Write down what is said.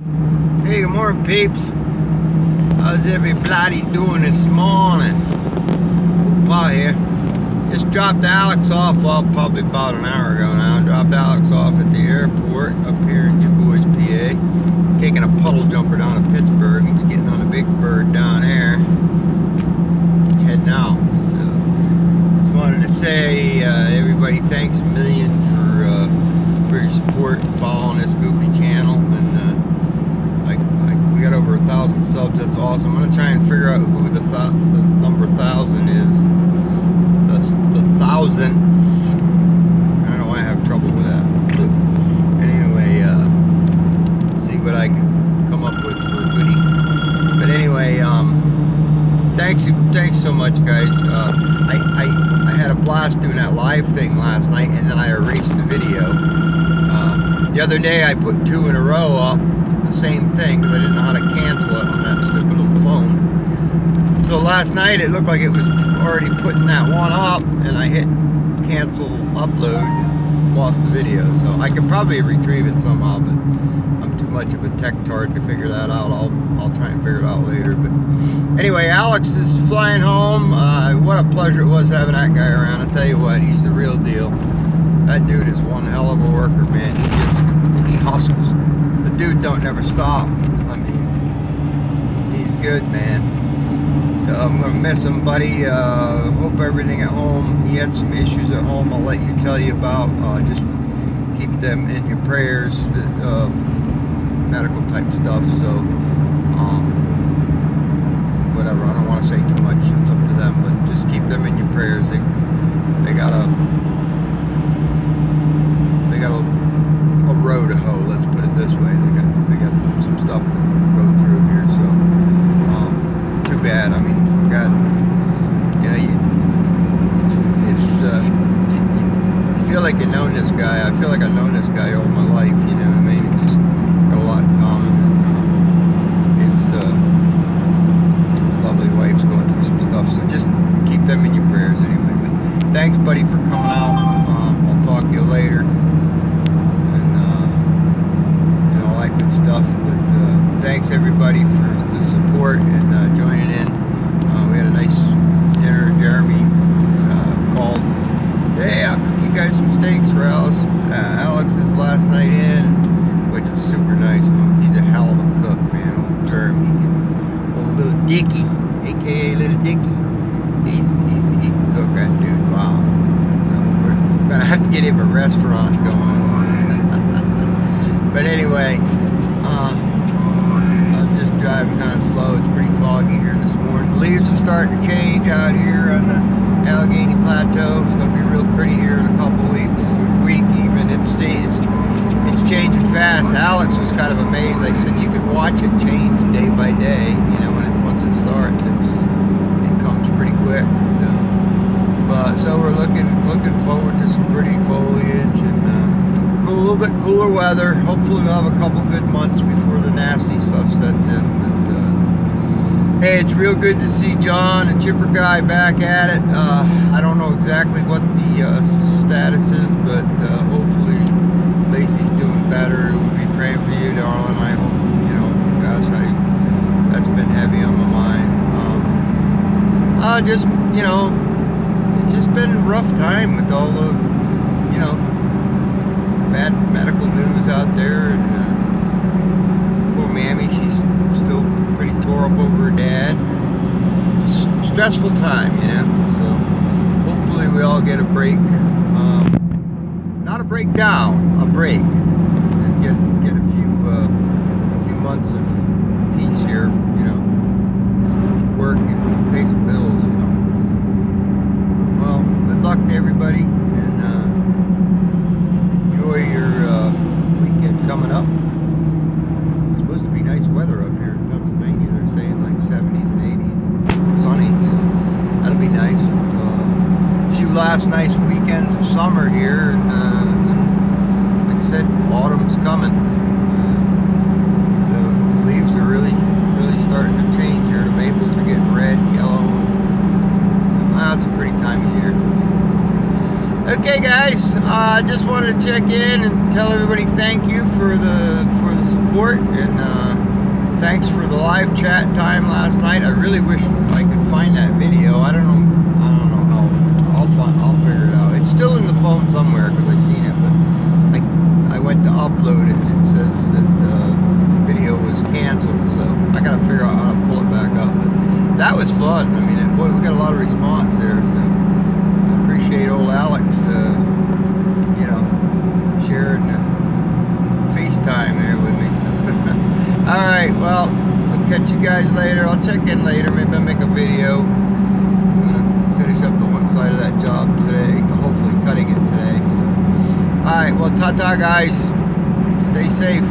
Hey, good morning, peeps. How's everybody doing this morning? Paul here. Just dropped Alex off, well, probably about an hour ago now. Dropped Alex off at the airport up here in Du Bois, PA. Taking a puddle jumper down to Pittsburgh. He's getting on a big bird down there. Heading out. So, just wanted to say, uh, everybody, thanks a million for uh, for your support and following this goofy channel. And uh, like, like got over a thousand subs. That's awesome. I'm gonna try and figure out who the th the number thousand is. The, the thousandths. I don't know why I have trouble with that. Anyway, uh, see what I can come up with for a goodie. But anyway, um, thanks, thanks so much, guys. Uh, I, I, I had a blast doing that live thing last night, and then I erased the video. Uh, the other day, I put two in a row up, the same thing, because I didn't know how to cancel it on that stupid little phone. So last night, it looked like it was already putting that one up, and I hit cancel upload, lost the video. So I could probably retrieve it somehow, but I'm too much of a tech tard to figure that out. I'll I'll try and figure it out later. But anyway, Alex is flying home. Uh, what a pleasure it was having that guy around. I tell you what, he's the real deal. That dude is one hell of a worker, man. He just he hustles. Don't never stop. I mean, he's good, man. So I'm gonna miss him, buddy. Uh, hope everything at home. He had some issues at home. I'll let you tell you about. Uh, just keep them in your prayers. Uh, medical type stuff. So, um, whatever. I don't want to say too much. It's up to them, but just keep them in your prayers. They they got a they got a, a road to hoe. Let's put it this way. They got they got some stuff to go through here. So, um, too bad. I mean, God, you know, you, it's, it's uh, you, you feel like you've known this guy. I feel like I've known this guy all my life. You know, what I mean, it just got a lot in common. His uh, his lovely wife's going through some stuff, so just keep them in your prayers anyway. But thanks, buddy, for coming out. Um, I'll talk to you later, and uh, know all that good stuff. But uh, thanks everybody for the support and uh, joining in. Uh, we had a nice dinner. Jeremy uh, called. Hey, guys some steaks for Alex. Uh, Alex's last night in, which was super nice. He's a hell of a cook, man. Old Jeremy, old little Dicky, aka Little Dicky. He's he's he can cook that dude. Wow. So we're gonna have to get him a restaurant going. but anyway, uh, I'm just driving kind of slow. It's pretty foggy here this morning. Leaves are starting to change out here on the Allegheny Plateau. It's going to be real pretty here in a couple weeks, week even. It's, it's it's changing fast. Alex was kind of amazed. I said you could watch it change day by day. You know, when it, once it starts, it's it comes pretty quick. So, but so we're looking looking forward to some pretty foliage and uh, cool, a little bit cooler weather. Hopefully, we'll have a couple good months before the nasty stuff sets in. Uh, hey, it's real good to see John and Chipper Guy back at it. Uh, exactly what the uh, status is, but uh, hopefully Lacey's doing better. We'll be praying for you, darling. I hope, you know, gosh, I, that's been heavy on my mind. Um, uh, just, you know, it's just been a rough time with all the, you know, bad medical news out there. And uh, poor Mammy, she's still pretty tore up over her dad. Stressful time, you know. We all get a break. Um, not a breakdown, a break, and get get a few uh, a few months of peace here. You know, just work and pay some bills. You know. Well, good luck to everybody, and uh, enjoy your uh, weekend coming up. It's supposed to be nice weather up here in Pennsylvania. They're saying like 70s and 80s, sunny, so that'll be nice. Uh, a few last nice weekends of summer here, and uh, like I said, autumn's coming. Uh, leaves are really, really starting to change here. The maples are getting red, yellow. Well, it's a pretty time of year. Okay, guys. I uh, just wanted to check in and tell everybody thank you for the for the support and thanks for the live chat time last night. I really wish I could find that video. I don't know. I don't know how. I'll find. I'll figure it out. It's still in the phone somewhere because I seen it, but I I went to upload it and it says that the video was canceled. So I got to figure out how to pull it back up. But that was fun. I mean, it, boy, we got a lot of response there. So I appreciate old Alex. Uh, you know, sharing the FaceTime there with me. So. All right, well, I'll catch you guys later. I'll check in later. Maybe I'll make a video. I'm gonna finish up the one side of that job today. Hopefully, cutting it today. So. All right, well, ta-ta, guys. Stay safe.